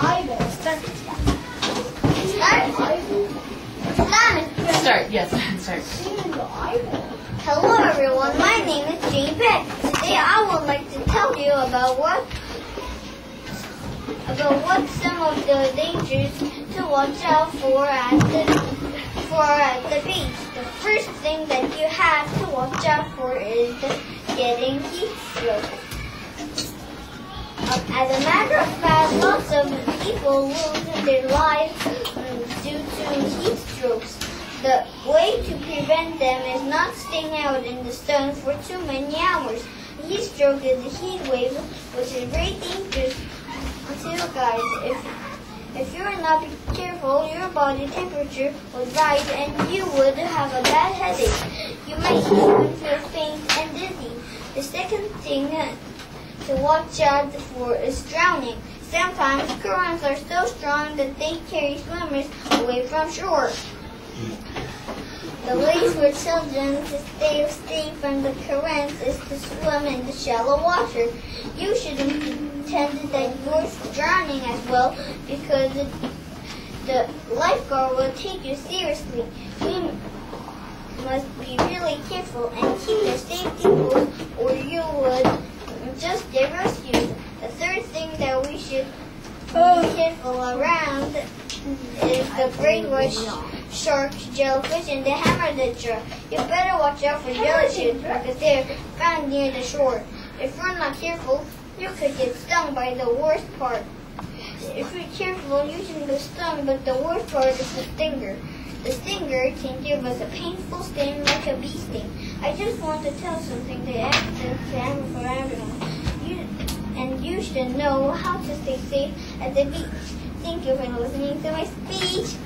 eyeball. Start. Start. Start. Yes. Start. Hello everyone, my name is Jane Peck. Today I would like to tell you about what about what some of the dangers to watch out for at the for at the beach. The first thing that you have to watch out for is getting heat stroke. Um, as a matter of lots of people lose their lives um, due to heat strokes. The way to prevent them is not staying out in the sun for too many hours. Heat stroke is a heat wave, which is very dangerous. Until guys, if if you are not careful, your body temperature would rise and you would have a bad headache. You might even feel faint and dizzy. The second thing to watch out for is drowning. Sometimes currents are so strong that they carry swimmers away from shore. The way for children to stay safe from the currents is to swim in the shallow water. You shouldn't pretend that you're drowning as well because the lifeguard will take you seriously. We must be really careful and keep the safety rules or you would just get rescued. The third thing be careful around is the white shark, jellyfish, and the hammerdicher. You better watch out for jellyfish because they're found near the shore. If you're not careful, you could get stung by the worst part. If you're careful, you can get stung, but the worst part is the stinger. The stinger can give us a painful sting like a bee sting. I just want to tell something to everyone, for everyone. Should know how to stay safe at the beach. Thank you for listening to my speech.